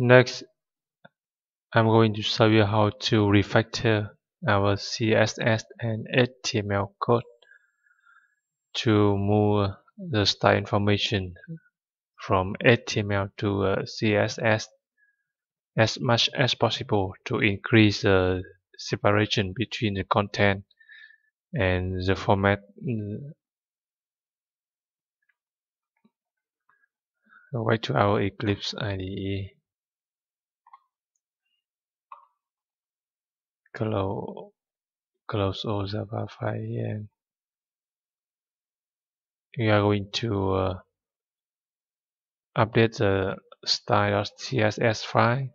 Next, I'm going to show you how to refactor our CSS and HTML code to move the style information from HTML to uh, CSS as much as possible to increase the separation between the content and the format. Back to our Eclipse IDE close close all Java file and we are going to uh, update the style.css file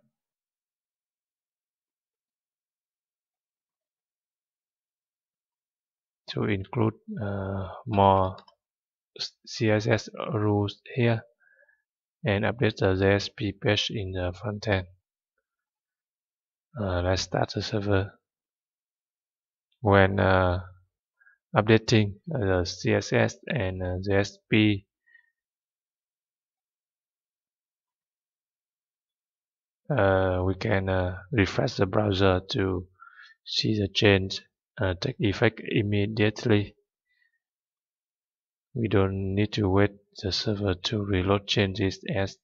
to include uh, more CSS rules here and update the JSP page in the front end. Uh, let's start the server. When uh, updating the CSS and uh, JSP, uh, we can uh, refresh the browser to see the change uh, take effect immediately. We don't need to wait the server to reload changes as